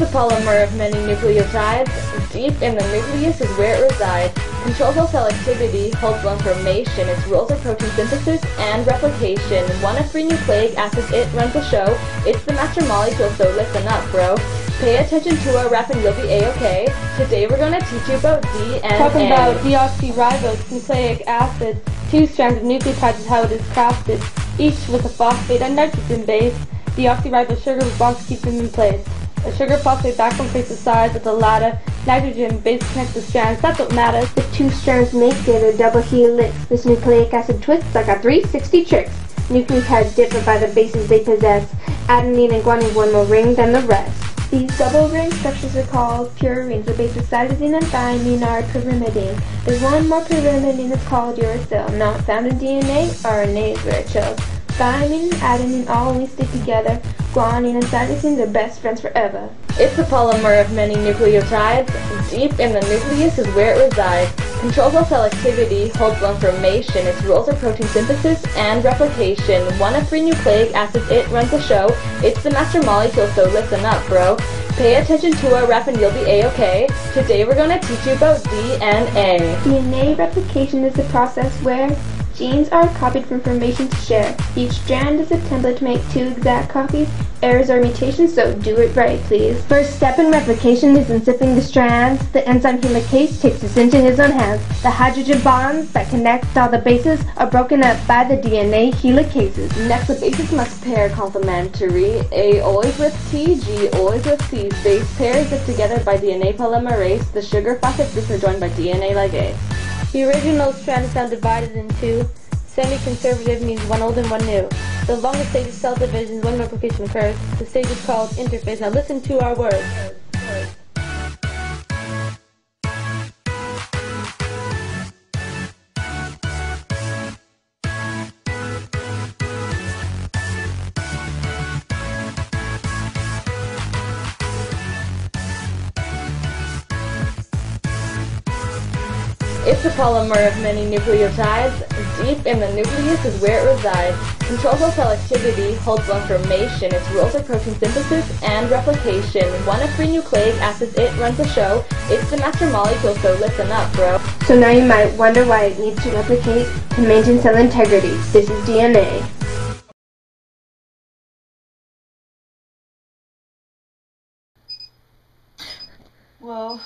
The polymer of many nucleotides. Deep in the nucleus is where it resides. Controls all cell activity, holds all information. Its roles are protein synthesis and replication. One of three nucleic acids, it runs the show. It's the master molecule, so listen up, bro. Pay attention to our rap and you'll be a-okay. Today we're gonna teach you about DNA. Talking about deoxyribose nucleic acid. Two strands of nucleotides is how it is crafted. Each with a phosphate and nitrogen base. Deoxyribose sugar bonds keep them in place. A sugar phosphate backbone creates the size of the ladder. Nitrogen base connects the strands. That's what matters. The two strands make it a double helix. This nucleic acid twists like a 360 tricks. Nucleotides differ by the bases they possess. Adenine and guanine one more ring than the rest. These double ring structures are called purines. The bases cytosine and thymine are pyrimidine. There's one more pyrimidine that's called uracil. Not found in DNA, RNA is where it shows. Thymine and adenine always stick together. Guanine and cytosine are best friends forever. It's the polymer of many nucleotides. Deep in the nucleus is where it resides. Controls all cell activity, holds all information. Its roles are protein synthesis and replication. One of three nucleic acids, it runs the show. It's the master molecule, so listen up, bro. Pay attention to our rap and you'll be a-okay. Today we're gonna teach you about DNA. DNA replication is the process where genes are copied for information to share. Each strand is a template to make two exact copies. Errors are mutations, so do it right, please. First step in replication is unzipping the strands. The enzyme helicase takes this into his own hands. The hydrogen bonds that connect all the bases are broken up by the DNA helicases. Next, the bases must pair complementary. A always with T, G always with C. Base pairs zip together by DNA polymerase. The sugar phosphate groups are joined by DNA ligase. The original strand is now divided in two. Semi-conservative means one old and one new. The longest stage of cell division is when replication occurs. The stage is called interphase. Now listen to our words. It's a polymer of many nucleotides. Deep in the nucleus is where it resides. Controls all cell activity, holds all information. Its rules are protein synthesis and replication. One of three nucleic acids, it runs the show. It's the master molecule, so listen up, bro. So now you might wonder why it needs to replicate to maintain cell integrity. This is DNA. Well,